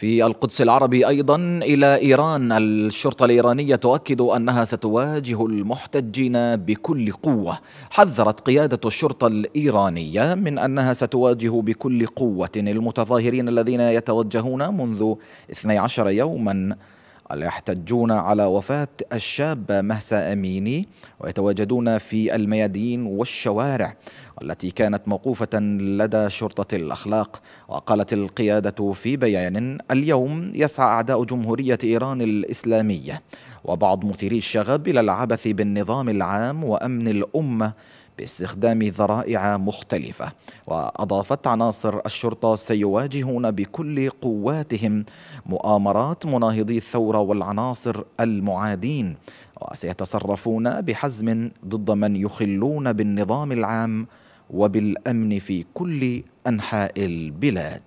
في القدس العربي أيضا إلى إيران. الشرطة الإيرانية تؤكد أنها ستواجه المحتجين بكل قوة. حذرت قيادة الشرطة الإيرانية من أنها ستواجه بكل قوة المتظاهرين الذين يتوجهون منذ 12 يوما. يحتجون على وفاة الشاب مهسا أميني ويتواجدون في الميادين والشوارع التي كانت موقوفة لدى شرطة الأخلاق. وقالت القيادة في بيان اليوم يسعى أعداء جمهورية إيران الإسلامية وبعض مثيري الشغب إلى العبث بالنظام العام وأمن الأمة باستخدام ذرائع مختلفة وأضافت عناصر الشرطة سيواجهون بكل قواتهم مؤامرات مناهضي الثورة والعناصر المعادين وسيتصرفون بحزم ضد من يخلون بالنظام العام وبالأمن في كل أنحاء البلاد.